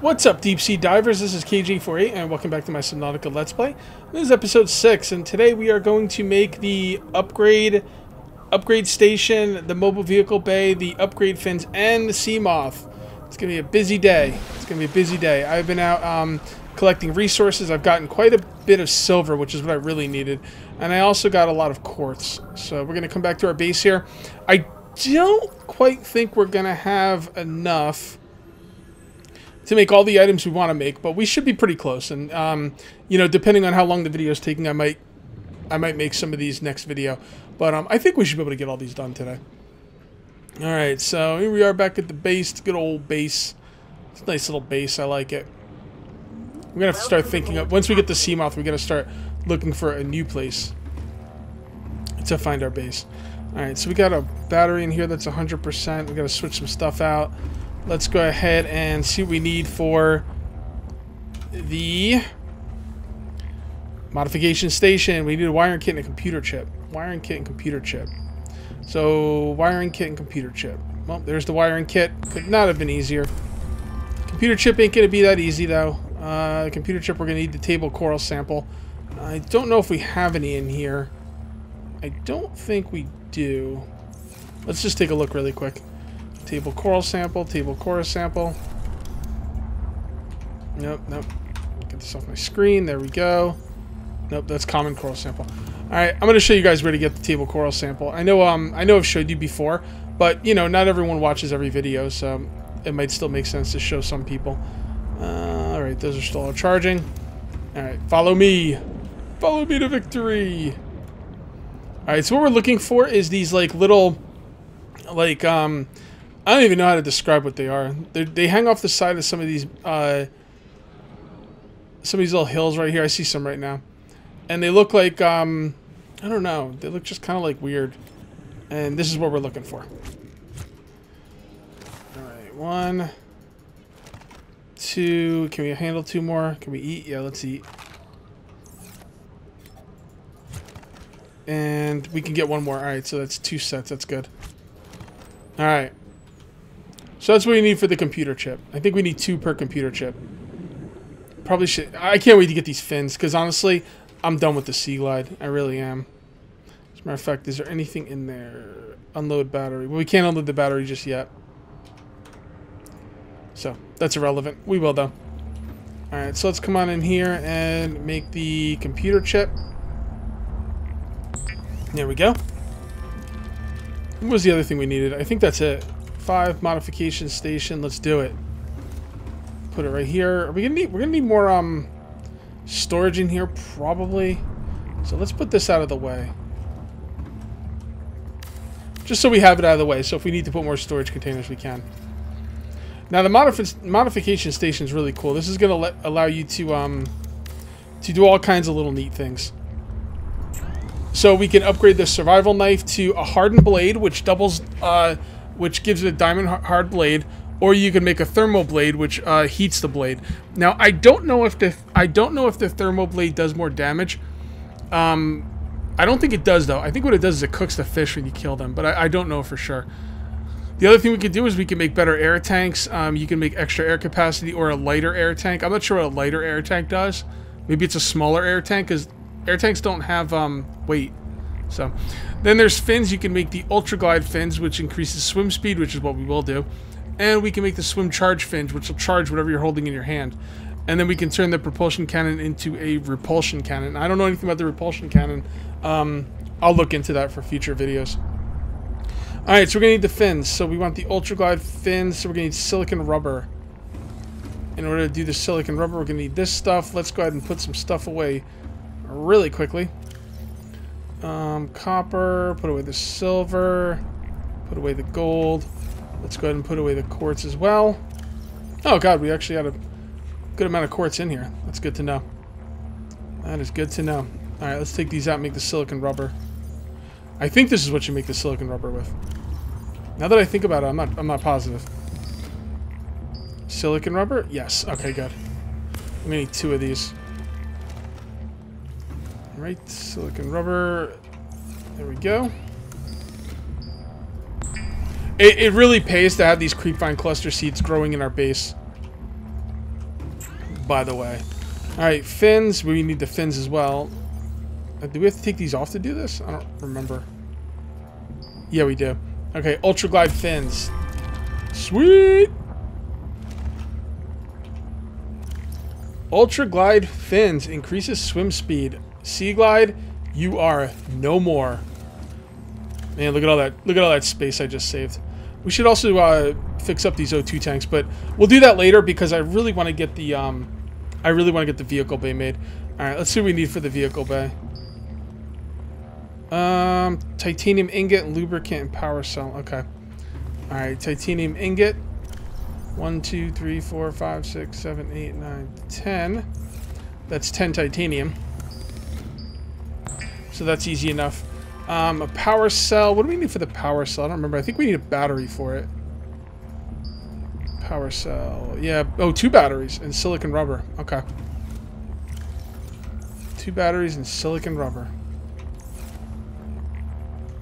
What's up, deep sea divers? This is Kage848, and welcome back to my Subnautica Let's Play. This is episode 6, and today we are going to make the upgrade upgrade station, the mobile vehicle bay, the upgrade fins, and the Seamoth. It's going to be a busy day. It's going to be a busy day. I've been out um, collecting resources. I've gotten quite a bit of silver, which is what I really needed. And I also got a lot of quartz. So we're going to come back to our base here. I don't quite think we're going to have enough to make all the items we want to make, but we should be pretty close. And um, you know, depending on how long the video is taking, I might I might make some of these next video. But um, I think we should be able to get all these done today. All right, so here we are back at the base, good old base. It's a nice little base. I like it. We're gonna have to start thinking of once we get the Seamoth, we're gonna start looking for a new place to find our base. All right, so we got a battery in here that's 100%. We got to switch some stuff out let's go ahead and see what we need for the modification station. We need a wiring kit and a computer chip. Wiring kit and computer chip. So, wiring kit and computer chip. Well, there's the wiring kit. Could not have been easier. Computer chip ain't going to be that easy, though. Uh, computer chip, we're going to need the table coral sample. I don't know if we have any in here. I don't think we do. Let's just take a look really quick. Table coral sample, table coral sample. Nope, nope. Get this off my screen. There we go. Nope, that's common coral sample. All right, I'm going to show you guys where to get the table coral sample. I know um I know I've showed you before, but you know, not everyone watches every video, so it might still make sense to show some people. Uh, all right, those are still all charging. All right, follow me. Follow me to victory. All right, so what we're looking for is these like little like um I don't even know how to describe what they are. They're, they hang off the side of some of these, uh, some of these little hills right here. I see some right now, and they look like, um, I don't know. They look just kind of like weird, and this is what we're looking for. All right, one, two. Can we handle two more? Can we eat? Yeah, let's eat. And we can get one more. All right, so that's two sets. That's good. All right. So that's what we need for the computer chip. I think we need two per computer chip. Probably should... I can't wait to get these fins, because honestly, I'm done with the Sea Glide. I really am. As a matter of fact, is there anything in there? Unload battery. Well, we can't unload the battery just yet. So, that's irrelevant. We will, though. Alright, so let's come on in here and make the computer chip. There we go. What was the other thing we needed? I think that's it five modification station. Let's do it. Put it right here. Are we gonna need? We're gonna need more um storage in here, probably. So let's put this out of the way. Just so we have it out of the way. So if we need to put more storage containers, we can. Now the modif modification station is really cool. This is gonna let allow you to um to do all kinds of little neat things. So we can upgrade the survival knife to a hardened blade, which doubles uh, which gives it a diamond hard blade, or you can make a thermal blade, which uh, heats the blade. Now, I don't know if the I don't know if the thermal blade does more damage. Um, I don't think it does though. I think what it does is it cooks the fish when you kill them, but I, I don't know for sure. The other thing we could do is we can make better air tanks. Um, you can make extra air capacity or a lighter air tank. I'm not sure what a lighter air tank does. Maybe it's a smaller air tank because air tanks don't have um, weight. So, then there's fins. You can make the Ultra Glide fins, which increases swim speed, which is what we will do. And we can make the Swim Charge fins, which will charge whatever you're holding in your hand. And then we can turn the propulsion cannon into a repulsion cannon. I don't know anything about the repulsion cannon. Um, I'll look into that for future videos. Alright, so we're going to need the fins. So we want the Ultra Glide fins, so we're going to need silicon rubber. In order to do the silicon rubber, we're going to need this stuff. Let's go ahead and put some stuff away really quickly. Um, copper, put away the silver, put away the gold. Let's go ahead and put away the quartz as well. Oh god, we actually had a good amount of quartz in here. That's good to know. That is good to know. Alright, let's take these out and make the silicon rubber. I think this is what you make the silicon rubber with. Now that I think about it, I'm not I'm not positive. Silicon rubber? Yes. Okay, good. I'm gonna need two of these. Right, silicon rubber. There we go. It, it really pays to have these creepvine cluster seeds growing in our base. by the way. Alright, fins. We need the fins as well. Uh, do we have to take these off to do this? I don't remember. Yeah, we do. Okay, Ultra Glide fins. Sweet! Ultra Glide fins increases swim speed. Sea Glide, you are no more. Man, look at all that! Look at all that space I just saved. We should also uh, fix up these O2 tanks, but we'll do that later because I really want to get the um, I really want to get the vehicle bay made. All right, let's see what we need for the vehicle bay. Um, titanium ingot, lubricant, and power cell. Okay. All right, titanium ingot. One, two, three, four, five, six, seven, eight, nine, ten. That's ten titanium. So that's easy enough. Um, a power cell. What do we need for the power cell? I don't remember. I think we need a battery for it. Power cell. Yeah. Oh, two batteries and silicon rubber. Okay. Two batteries and silicon rubber.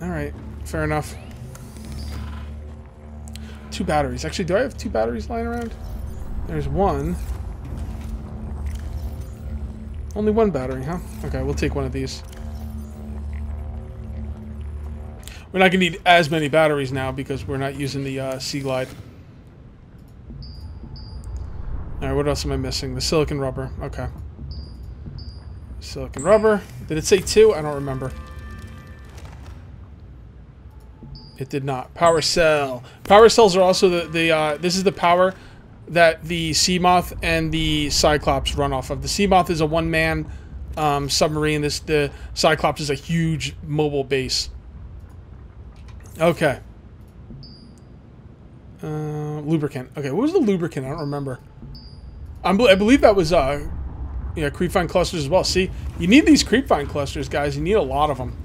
Alright. Fair enough. Two batteries. Actually, do I have two batteries lying around? There's one. Only one battery, huh? Okay, we'll take one of these. We're not going to need as many batteries now because we're not using the uh, Sea Glide. Alright, what else am I missing? The silicon rubber. Okay. Silicon rubber. Did it say two? I don't remember. It did not. Power cell. Power cells are also the, the uh, this is the power that the Seamoth and the Cyclops run off of. The Seamoth is a one-man um, submarine. This the Cyclops is a huge mobile base. Okay. Uh, lubricant. Okay, what was the lubricant? I don't remember. I'm, i believe that was uh, yeah, creepvine clusters as well. See, you need these creepvine clusters, guys. You need a lot of them.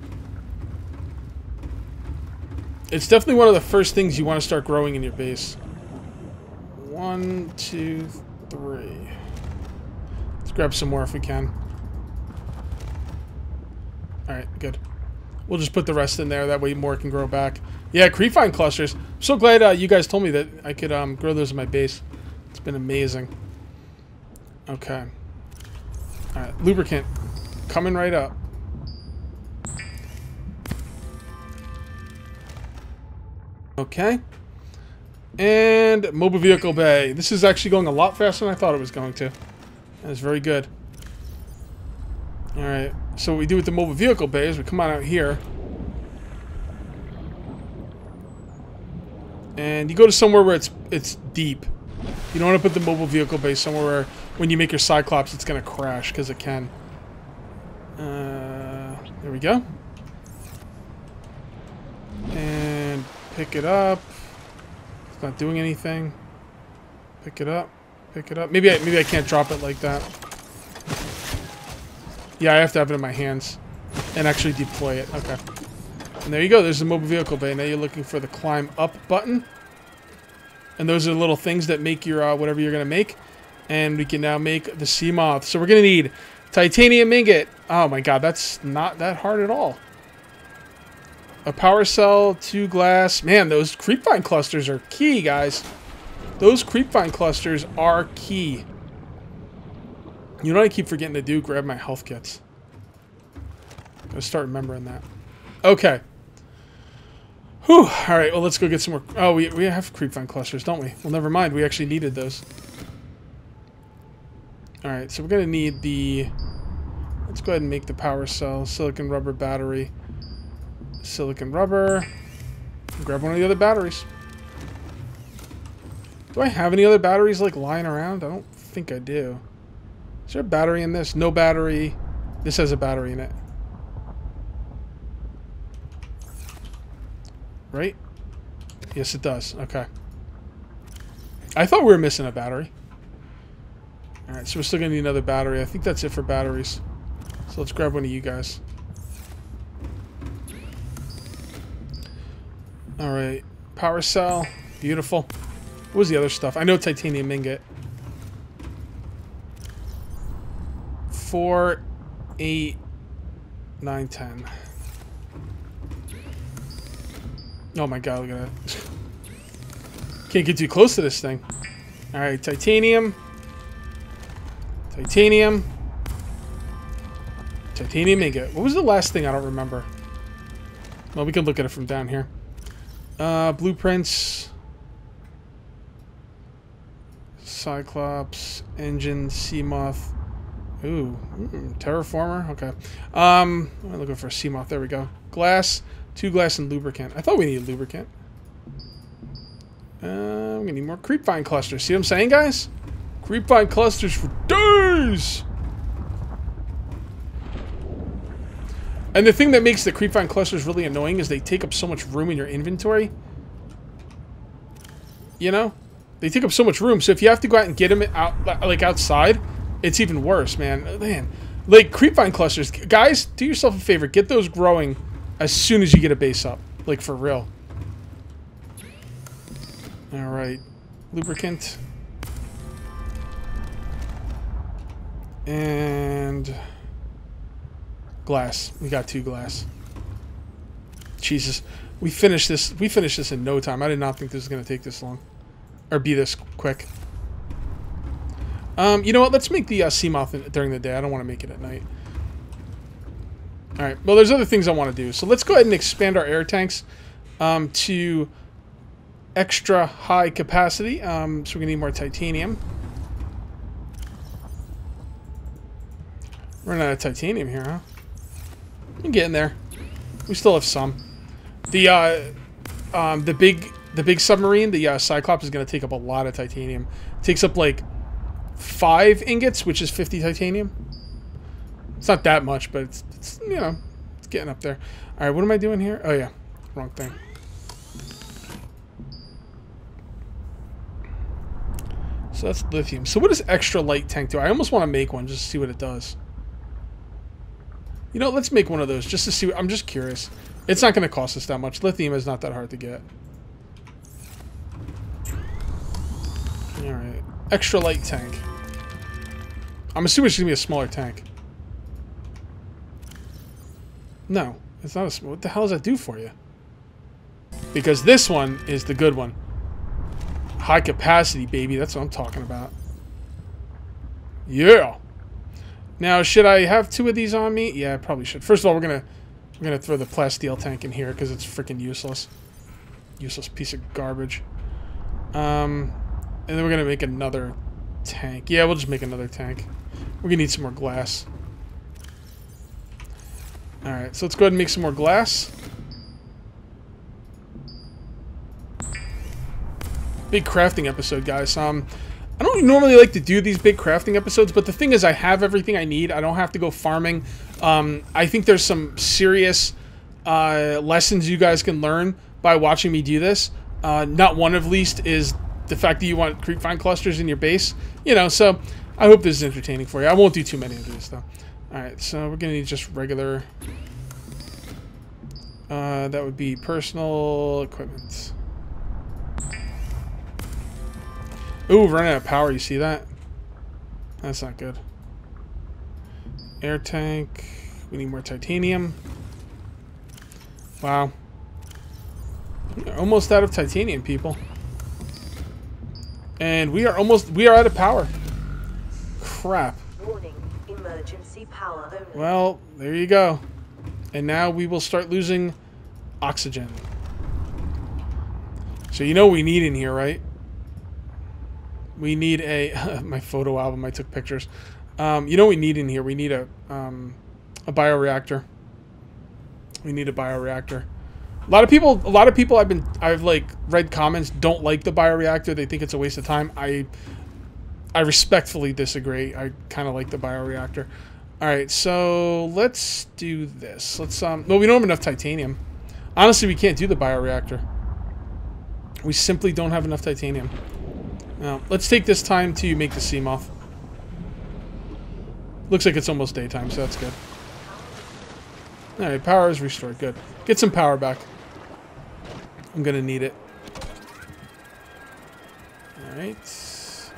It's definitely one of the first things you want to start growing in your base. One, two, three. Let's grab some more if we can. Alright, good. We'll just put the rest in there. That way more can grow back. Yeah, creepvine clusters. I'm so glad uh, you guys told me that I could um, grow those in my base. It's been amazing. Okay. Alright, lubricant. Coming right up. Okay. And mobile vehicle bay. This is actually going a lot faster than I thought it was going to. That's very good. Alright, so what we do with the mobile vehicle bay is we come on out here. And you go to somewhere where it's it's deep. You don't want to put the mobile vehicle bay somewhere where when you make your Cyclops it's going to crash, because it can. Uh, there we go. And pick it up. It's not doing anything. Pick it up. Pick it up. Maybe I, maybe I can't drop it like that. Yeah, I have to have it in my hands and actually deploy it. Okay. And there you go. There's the mobile vehicle bay. Now you're looking for the climb up button. And those are the little things that make your uh, whatever you're going to make. And we can now make the Seamoth. So we're going to need titanium ingot. Oh my god, that's not that hard at all. A power cell, two glass. Man, those creepvine clusters are key, guys. Those creepvine clusters are key. You know what I keep forgetting to do? Grab my health kits. Gotta start remembering that. Okay. Whew. Alright, well, let's go get some more... Oh, we, we have creepvine clusters, don't we? Well, never mind. We actually needed those. Alright, so we're gonna need the... Let's go ahead and make the power cell. Silicon rubber battery. Silicon rubber. Grab one of the other batteries. Do I have any other batteries, like, lying around? I don't think I do. Is there a battery in this? No battery. This has a battery in it. Right? Yes, it does. Okay. I thought we were missing a battery. Alright, so we're still going to need another battery. I think that's it for batteries. So let's grab one of you guys. Alright. Power cell. Beautiful. What was the other stuff? I know titanium ingot. Four, eight, nine, ten. Oh my god, look at that. Can't get too close to this thing. Alright, titanium. Titanium. Titanium ingot. What was the last thing? I don't remember. Well, we can look at it from down here. Uh, blueprints. Cyclops. Engine. Seamoth. Ooh. Terraformer. Okay. Um, I'm looking for a Seamoth. There we go. Glass. Two glass and lubricant. I thought we needed lubricant. I'm Uh, we need more creepvine clusters. See what I'm saying, guys? Creepvine clusters for days! And the thing that makes the creepvine clusters really annoying is they take up so much room in your inventory. You know? They take up so much room, so if you have to go out and get them out, like outside, it's even worse, man. Man, like creepvine clusters, guys, do yourself a favor, get those growing as soon as you get a base up, like for real. All right, lubricant. And glass. We got two glass. Jesus. We finished this we finished this in no time. I did not think this was gonna take this long. Or be this quick. Um, you know what? Let's make the uh, Seamoth during the day. I don't want to make it at night. Alright, well there's other things I want to do. So let's go ahead and expand our air tanks um, to extra high capacity. Um, so we're going to need more titanium. Running out of titanium here, huh? I'm getting there. We still have some. The uh, um, the big the big submarine, the uh, Cyclops, is going to take up a lot of titanium. It takes up like five ingots, which is 50 titanium. It's not that much, but it's, it's you know it's getting up there. All right, what am I doing here? Oh yeah, wrong thing. So that's lithium. So what does extra light tank do? I almost want to make one just to see what it does. You know, let's make one of those just to see. I'm just curious. It's not going to cost us that much. Lithium is not that hard to get. Alright. Extra light tank. I'm assuming it's going to be a smaller tank. No, it's not a small. What the hell does that do for you? Because this one is the good one. High capacity, baby. That's what I'm talking about. Yeah. Now, should I have two of these on me? Yeah, I probably should. First of all, we're gonna we're gonna throw the plasteel tank in here because it's freaking useless. Useless piece of garbage. Um, and then we're gonna make another tank. Yeah, we'll just make another tank. We're gonna need some more glass. All right, so let's go ahead and make some more glass. Big crafting episode, guys. Um, I don't normally like to do these big crafting episodes, but the thing is I have everything I need. I don't have to go farming. Um, I think there's some serious uh, lessons you guys can learn by watching me do this. Uh, not one of least is the fact that you want creepvine clusters in your base. You know, so I hope this is entertaining for you. I won't do too many of these, though. Alright, so we're going to need just regular... Uh, that would be personal equipment. Ooh, running out of power. You see that? That's not good. Air tank. We need more titanium. Wow. We're almost out of titanium, people. And we are almost we are out of power. Crap. Warning, emergency power only. Well, there you go. And now we will start losing oxygen. So you know what we need in here, right? We need a my photo album. I took pictures. Um, you know what we need in here? We need a um, a bioreactor. We need a bioreactor. A lot of people, a lot of people I've been, I've like read comments don't like the bioreactor. They think it's a waste of time. I, I respectfully disagree. I kind of like the bioreactor. All right, so let's do this. Let's um. Well, we don't have enough titanium. Honestly, we can't do the bioreactor. We simply don't have enough titanium. Now, let's take this time to make the Seamoth. Looks like it's almost daytime, so that's good. Alright, power is restored. Good. Get some power back. I'm gonna need it. Alright.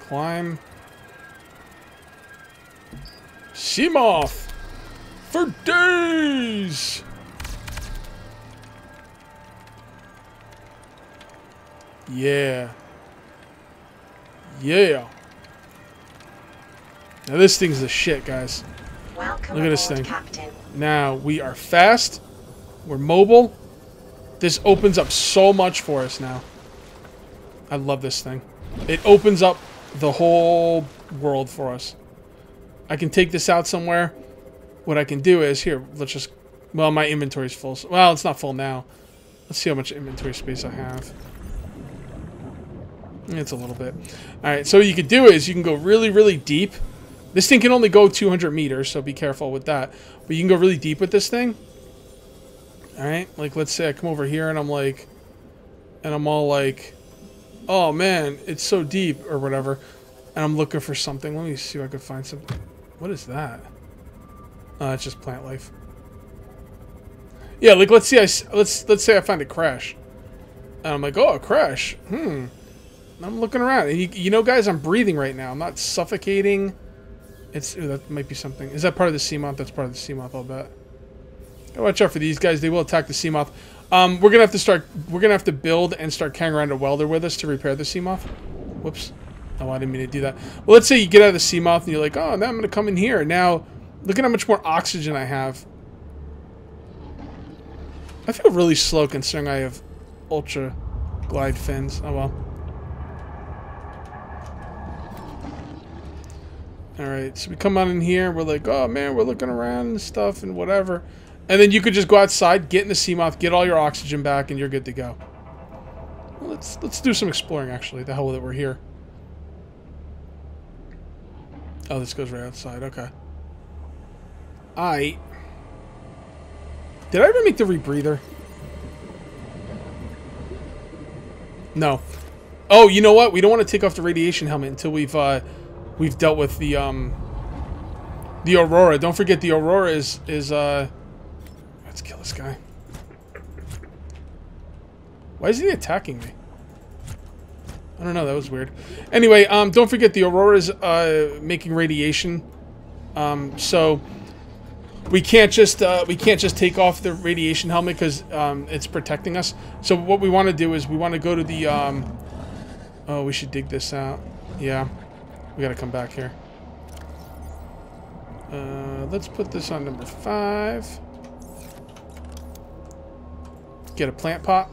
Climb. Seamoth! For days! Yeah. Yeah. Now this thing's the shit, guys. Welcome Look at this aboard, thing. Captain. Now we are fast. We're mobile. This opens up so much for us now. I love this thing. It opens up the whole world for us. I can take this out somewhere. What I can do is here. Let's just. Well, my inventory's full. so- Well, it's not full now. Let's see how much inventory space I have. It's a little bit. All right. So what you could do is you can go really, really deep. This thing can only go 200 meters, so be careful with that. But you can go really deep with this thing. All right. Like, let's say I come over here and I'm like, and I'm all like, oh man, it's so deep or whatever. And I'm looking for something. Let me see if I can find something. What is that? Uh, it's just plant life. Yeah, like let's see. I, let's let's say I find a crash, and I'm like, oh, a crash. Hmm. I'm looking around, you, you know, guys, I'm breathing right now. I'm not suffocating. It's ooh, that might be something. Is that part of the Seamoth? That's part of the Seamoth. I'll bet. Watch out for these guys. They will attack the Seamoth. Um, we're gonna have to start. We're gonna have to build and start carrying around a welder with us to repair the Seamoth. Whoops. Oh, I didn't mean to do that. Well, let's say you get out of the sea moth and you're like, oh, now I'm gonna come in here. Now, look at how much more oxygen I have. I feel really slow considering I have ultra glide fins. Oh well. Alright, so we come on in here, we're like, oh man, we're looking around and stuff and whatever. And then you could just go outside, get in the Seamoth, get all your oxygen back, and you're good to go. Let's let's do some exploring actually. The hell with it, we're here. Oh, this goes right outside, okay. I Did I ever make the rebreather? No. Oh, you know what? We don't want to take off the radiation helmet until we've uh we've dealt with the um the aurora. Don't forget the aurora is is uh let's kill this guy. Why is he attacking me? I don't know, that was weird. Anyway, um don't forget the aurora's uh making radiation. Um so we can't just uh, we can't just take off the radiation helmet because um, it's protecting us. So what we want to do is we want to go to the um, oh we should dig this out. Yeah, we got to come back here. Uh, let's put this on number five. Get a plant pot.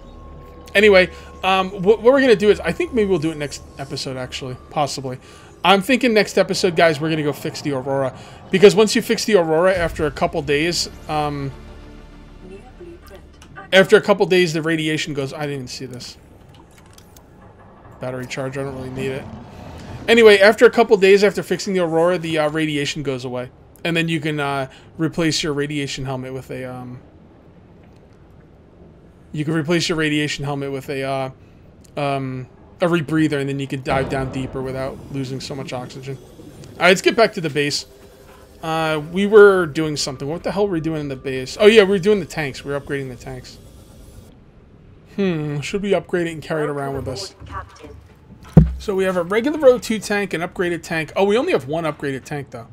Anyway, um, what, what we're gonna do is I think maybe we'll do it next episode actually, possibly. I'm thinking next episode, guys, we're gonna go fix the Aurora because once you fix the Aurora after a couple days, um, after a couple days, the radiation goes. I didn't even see this. Battery charger. I don't really need it. Anyway, after a couple days after fixing the Aurora, the uh, radiation goes away, and then you can uh, replace your radiation helmet with a. Um, you can replace your radiation helmet with a uh, um, a rebreather, and then you can dive down deeper without losing so much oxygen. All right, let's get back to the base. Uh, we were doing something. What the hell were we doing in the base? Oh yeah, we were doing the tanks. We were upgrading the tanks. Hmm, should we upgrade it and carry it around with us? So we have a regular O2 tank, an upgraded tank. Oh, we only have one upgraded tank, though.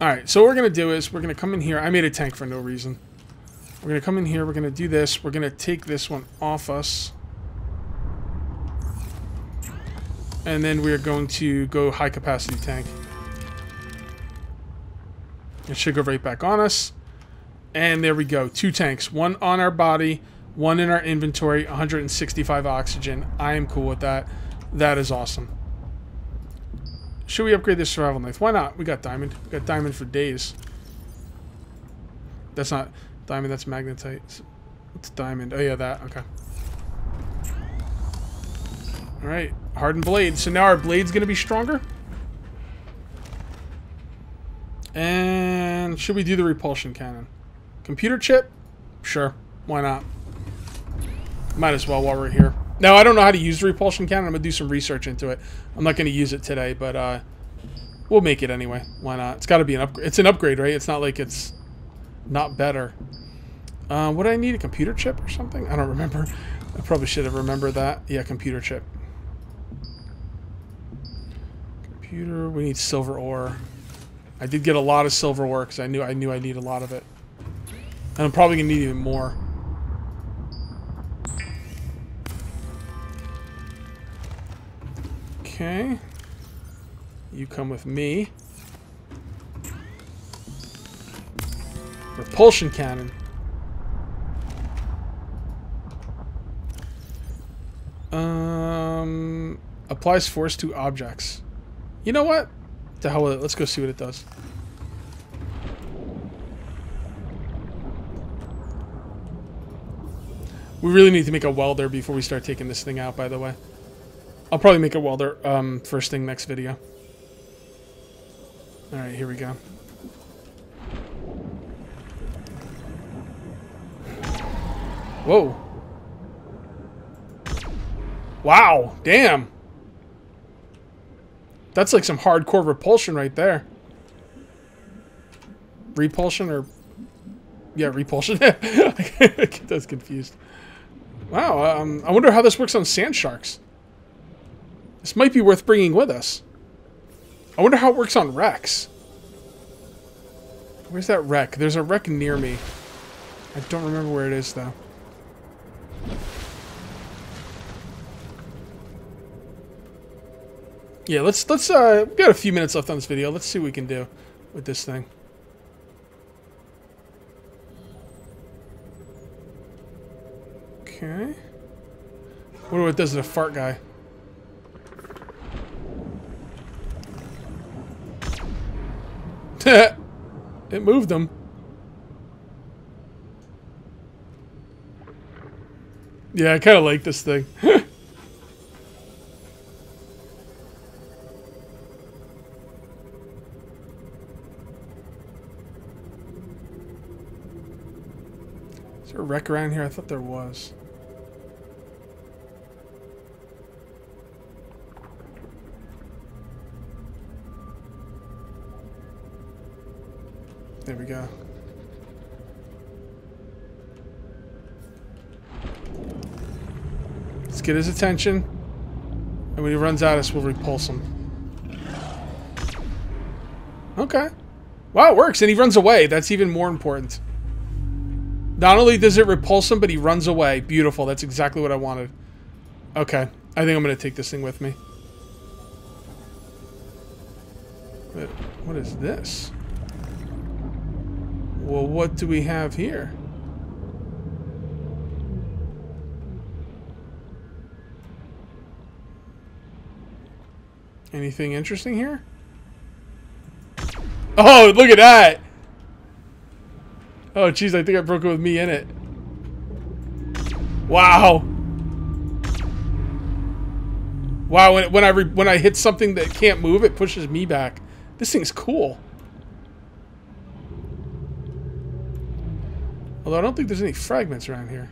Alright, so what we're going to do is we're going to come in here. I made a tank for no reason. We're going to come in here. We're going to do this. We're going to take this one off us. And then we're going to go high capacity tank. It should go right back on us. And there we go. Two tanks. One on our body, one in our inventory, 165 oxygen. I am cool with that. That is awesome. Should we upgrade this survival knife? Why not? We got diamond. We got diamond for days. That's not diamond, that's magnetite. It's diamond. Oh yeah, that. Okay. Alright. Hardened blade. So now our blade's gonna be stronger. And should we do the repulsion cannon? Computer chip? Sure. Why not? Might as well while we're here. Now, I don't know how to use the repulsion cannon. I'm going to do some research into it. I'm not going to use it today, but uh, we'll make it anyway. Why not? It's got to be an upgrade. It's an upgrade, right? It's not like it's not better. Uh, would I need a computer chip or something? I don't remember. I probably should have remembered that. Yeah, computer chip. Computer. We need silver ore. I did get a lot of silver ore because I knew I knew I need a lot of it. And I'm probably gonna need even more. Okay. You come with me. Repulsion cannon. Um, applies force to objects. You know what? The hell with it. Let's go see what it does. We really need to make a welder before we start taking this thing out, by the way. I'll probably make a welder um, first thing next video. Alright, here we go. Whoa. Wow, damn. That's like some hardcore repulsion right there. Repulsion or... Yeah, repulsion. I get those confused. Wow, um, I wonder how this works on sand sharks. This might be worth bringing with us. I wonder how it works on wrecks. Where's that wreck? There's a wreck near me. I don't remember where it is, though. Yeah, let's let's uh we got a few minutes left on this video. Let's see what we can do with this thing. Okay. Wonder what it does to the fart guy. it moved him. Yeah, I kind of like this thing. wreck around here? I thought there was. There we go. Let's get his attention. And when he runs at us, we'll repulse him. Okay. Wow, it works. And he runs away. That's even more important. Not only does it repulse him, but he runs away. Beautiful. That's exactly what I wanted. Okay. I think I'm going to take this thing with me. What, what is this? Well, what do we have here? Anything interesting here? Oh, look at that! Oh, jeez, I think I broke it with me in it. Wow. Wow, when, when I when I hit something that can't move, it pushes me back. This thing's cool. Although I don't think there's any fragments around here.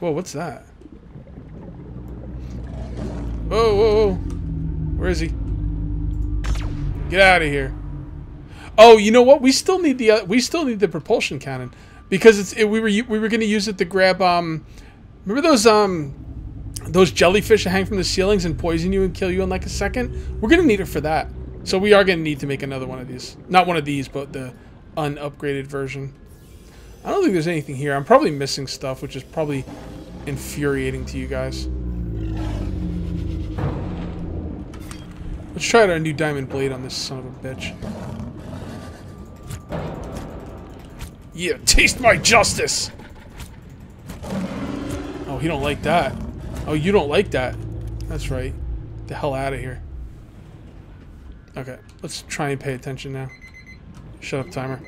Whoa, what's that? Whoa, whoa, whoa. Where is he? Get out of here. Oh, you know what? We still need the uh, we still need the propulsion cannon because it's it, we were we were going to use it to grab um remember those um those jellyfish that hang from the ceilings and poison you and kill you in like a second? We're going to need it for that. So we are going to need to make another one of these. Not one of these, but the unupgraded version. I don't think there's anything here. I'm probably missing stuff, which is probably infuriating to you guys. Let's try out our new diamond blade on this son of a bitch. Yeah, taste my justice! Oh, he don't like that. Oh, you don't like that. That's right. The hell out of here. Okay, let's try and pay attention now. Shut up, timer.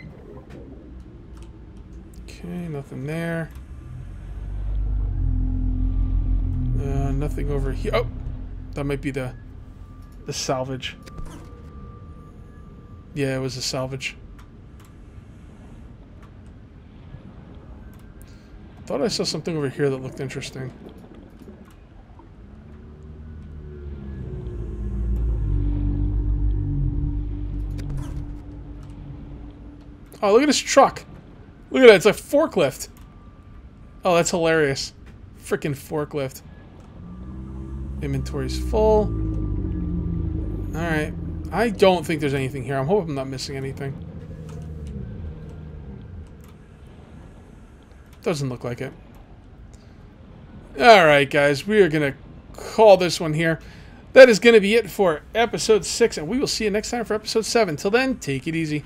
Okay, nothing there. Uh, nothing over here. Oh, that might be the the salvage. Yeah, it was a salvage. Thought I saw something over here that looked interesting. Oh, look at this truck. Look at that. It's a forklift. Oh, that's hilarious. Freaking forklift. Inventory's full. Alright. I don't think there's anything here. I'm hoping I'm not missing anything. Doesn't look like it. Alright, guys. We are going to call this one here. That is going to be it for episode 6, and we will see you next time for episode 7. Till then, take it easy.